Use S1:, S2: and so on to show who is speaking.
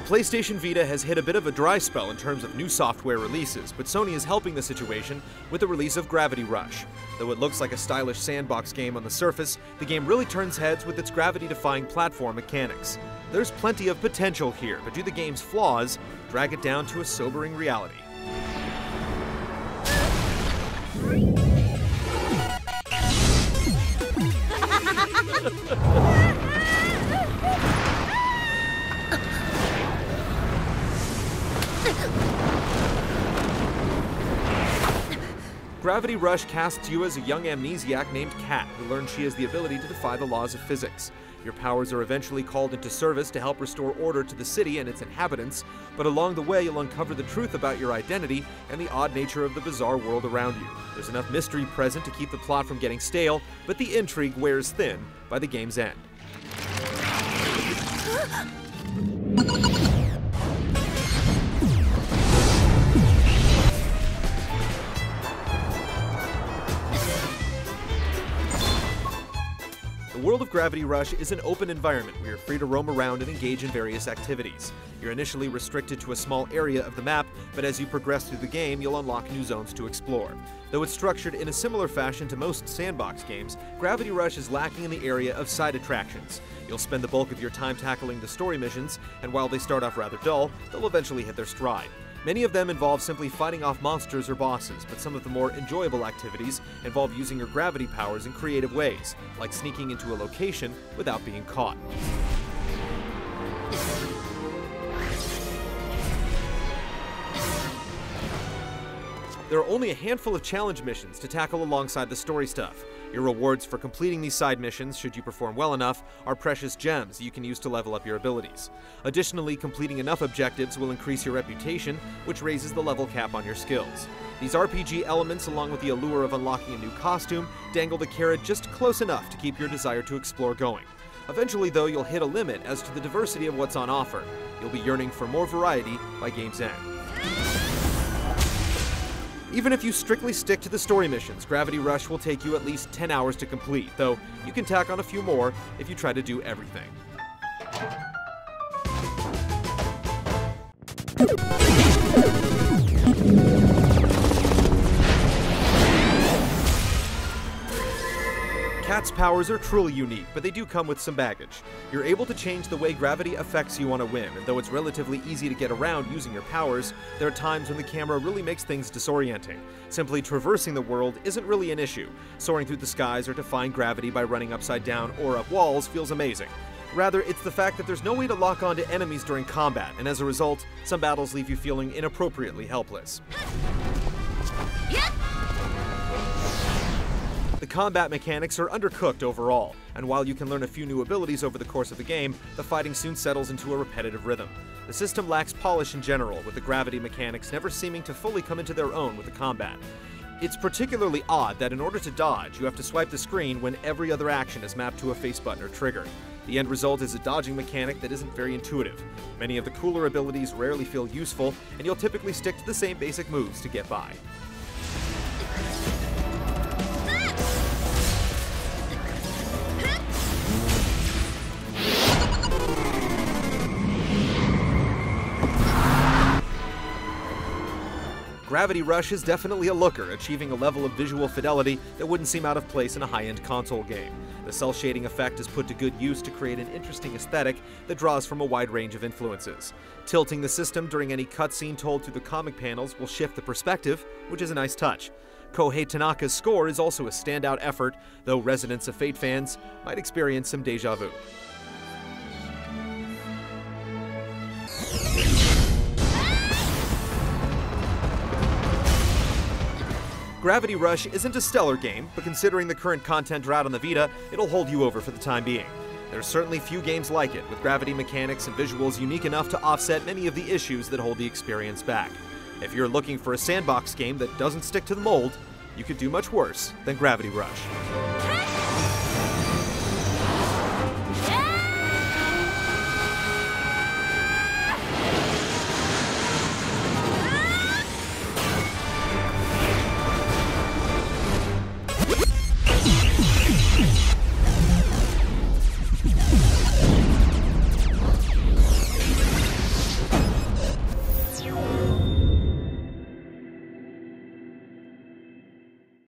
S1: PlayStation Vita has hit a bit of a dry spell in terms of new software releases, but Sony is helping the situation with the release of Gravity Rush. Though it looks like a stylish sandbox game on the surface, the game really turns heads with its gravity defying platform mechanics. There's plenty of potential here, but do the game's flaws drag it down to a sobering reality? Gravity Rush casts you as a young amnesiac named Kat, who learns she has the ability to defy the laws of physics. Your powers are eventually called into service to help restore order to the city and its inhabitants, but along the way you'll uncover the truth about your identity and the odd nature of the bizarre world around you. There's enough mystery present to keep the plot from getting stale, but the intrigue wears thin by the game's end. The world of Gravity Rush is an open environment where you're free to roam around and engage in various activities. You're initially restricted to a small area of the map, but as you progress through the game, you'll unlock new zones to explore. Though it's structured in a similar fashion to most sandbox games, Gravity Rush is lacking in the area of side attractions. You'll spend the bulk of your time tackling the story missions, and while they start off rather dull, they'll eventually hit their stride. Many of them involve simply fighting off monsters or bosses, but some of the more enjoyable activities involve using your gravity powers in creative ways, like sneaking into a location without being caught. There are only a handful of challenge missions to tackle alongside the story stuff. Your rewards for completing these side missions, should you perform well enough, are precious gems you can use to level up your abilities. Additionally, completing enough objectives will increase your reputation, which raises the level cap on your skills. These RPG elements, along with the allure of unlocking a new costume, dangle the carrot just close enough to keep your desire to explore going. Eventually, though, you'll hit a limit as to the diversity of what's on offer. You'll be yearning for more variety by game's end. Even if you strictly stick to the story missions, Gravity Rush will take you at least 10 hours to complete, though you can tack on a few more if you try to do everything. Kat's powers are truly unique, but they do come with some baggage. You're able to change the way gravity affects you on a whim, and though it's relatively easy to get around using your powers, there are times when the camera really makes things disorienting. Simply traversing the world isn't really an issue. Soaring through the skies or defying gravity by running upside down or up walls feels amazing. Rather, it's the fact that there's no way to lock onto enemies during combat, and as a result, some battles leave you feeling inappropriately helpless. The combat mechanics are undercooked overall, and while you can learn a few new abilities over the course of the game, the fighting soon settles into a repetitive rhythm. The system lacks polish in general, with the gravity mechanics never seeming to fully come into their own with the combat. It's particularly odd that in order to dodge, you have to swipe the screen when every other action is mapped to a face button or trigger. The end result is a dodging mechanic that isn't very intuitive. Many of the cooler abilities rarely feel useful, and you'll typically stick to the same basic moves to get by. Gravity Rush is definitely a looker, achieving a level of visual fidelity that wouldn't seem out of place in a high-end console game. The cell shading effect is put to good use to create an interesting aesthetic that draws from a wide range of influences. Tilting the system during any cutscene told through the comic panels will shift the perspective, which is a nice touch. Kohei Tanaka's score is also a standout effort, though Resonance of Fate fans might experience some deja vu. Gravity Rush isn't a stellar game, but considering the current content drought on the Vita, it'll hold you over for the time being. There's certainly few games like it, with gravity mechanics and visuals unique enough to offset many of the issues that hold the experience back. If you're looking for a sandbox game that doesn't stick to the mold, you could do much worse than Gravity Rush.